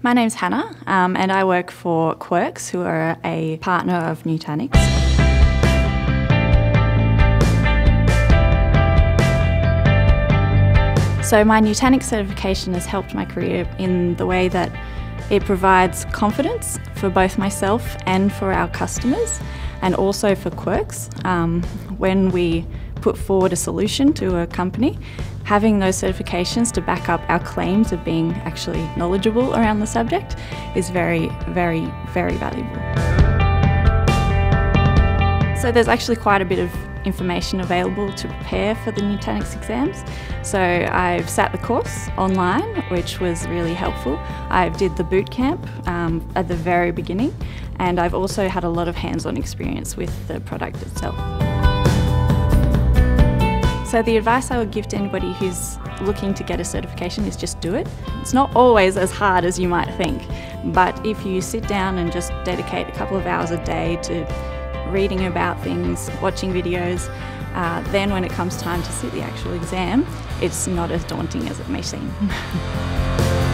My name's Hannah, um, and I work for Quirks, who are a partner of Nutanix. So, my Nutanix certification has helped my career in the way that it provides confidence for both myself and for our customers, and also for Quirks. Um, when we put forward a solution to a company, having those certifications to back up our claims of being actually knowledgeable around the subject is very, very, very valuable. So there's actually quite a bit of information available to prepare for the Nutanix exams. So I've sat the course online, which was really helpful. I did the boot camp um, at the very beginning, and I've also had a lot of hands-on experience with the product itself. So the advice I would give to anybody who's looking to get a certification is just do it. It's not always as hard as you might think, but if you sit down and just dedicate a couple of hours a day to reading about things, watching videos, uh, then when it comes time to sit the actual exam, it's not as daunting as it may seem.